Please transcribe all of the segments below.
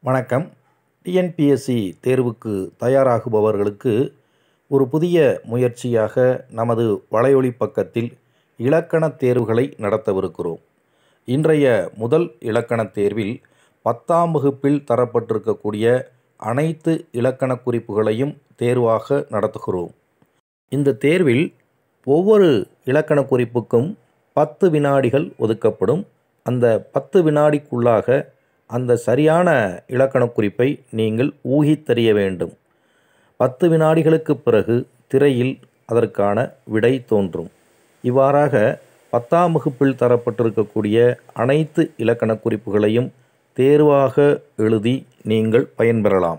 வணக்கம். டிஎன்பிஎஸ்சி தேர்வுக்கு தயாராகுபவர்களுக்கு ஒரு புதிய முயற்சியாக நமது வலையொலி பக்கத்தில் இலக்கணத் தேர்வுகளை நடத்தவிருக்கிறோம். இன்றைய முதல் இலக்கணத் தேர்வில் பத்தாம் வகுப்பில் தரப்பட்டிருக்கக்கூடிய அனைத்து இலக்கணக் குறிப்புகளையும் தேர்வாக நடத்துகிறோம். இந்த தேர்வில் ஒவ்வொரு இலக்கணக் குறிப்புக்கும் பத்து வினாடிகள் ஒதுக்கப்படும். அந்த பத்து வினாடிக்குள்ளாக அந்த சரியான இலக்கணக் குறிப்பை நீங்கள் ஊகித்தறிய வேண்டும். பத்து வினாடிகளுக்கு பிறகு திரையில் அதற்கான விடை தோன்றும். இவ்வாறாக பத்தாம் வகுப்பில் தரப்பட்டிருக்கக்கூடிய அனைத்து இலக்கணக் குறிப்புகளையும் தேர்வாக எழுதி நீங்கள் பயன்பெறலாம்.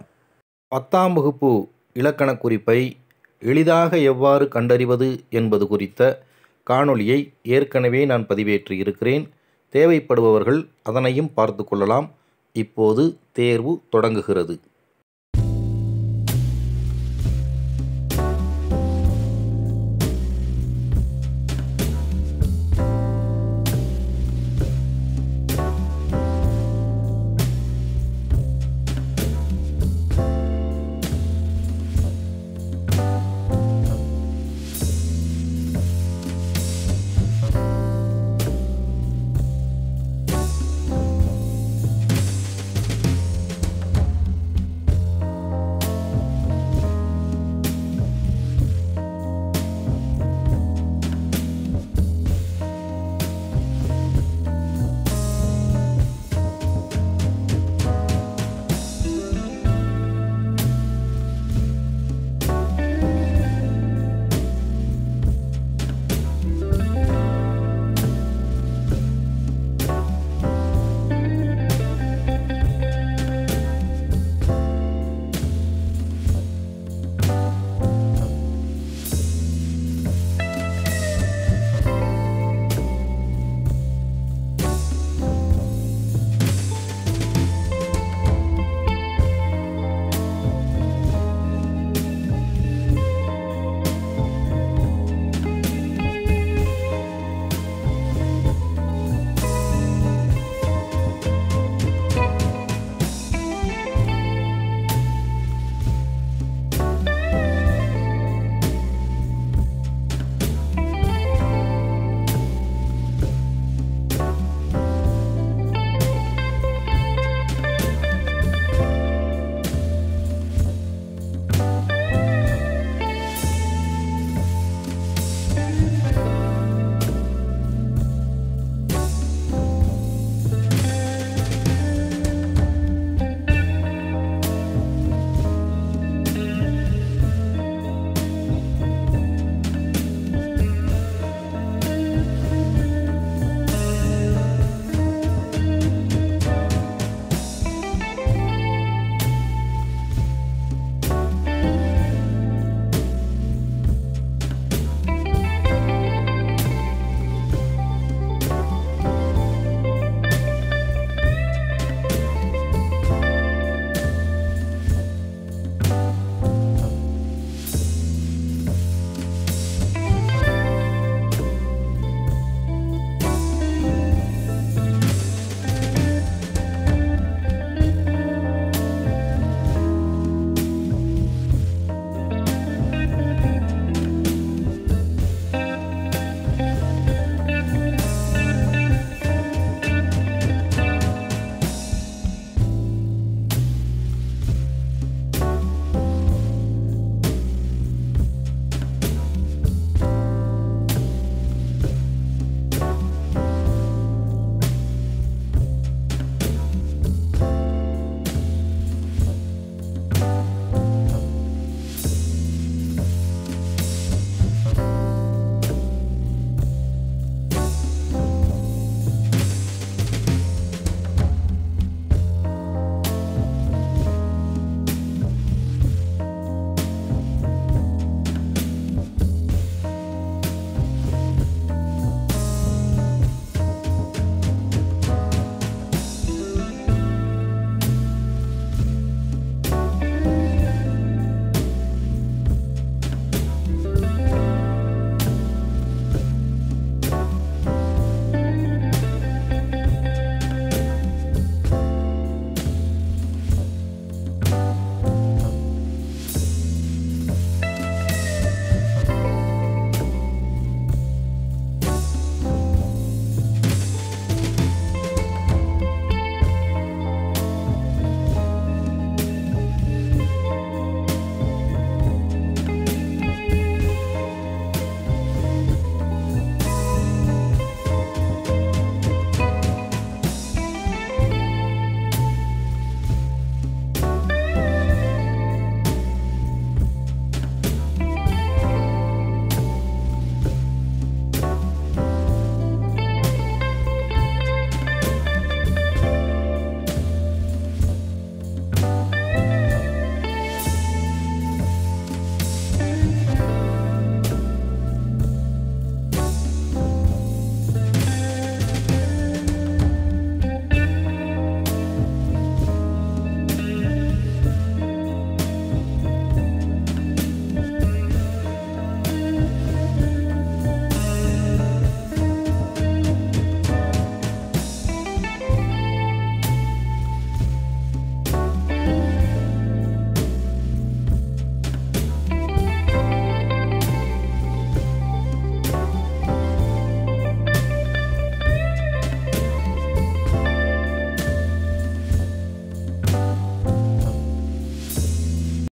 பத்தாம் வகுப்பு இலக்கணக் குறிப்பை எளிதாக எவ்வாறு கண்டறிவது என்பது குறித்த காணொளியை ஏற்கனவே நான் பதிவேற்றி இருக்கிறேன் தேவைப்படுபவர்கள் அதனையும் பார்த்து கொள்ளலாம். இப்போது தேர்வு தொடங்குகிறது.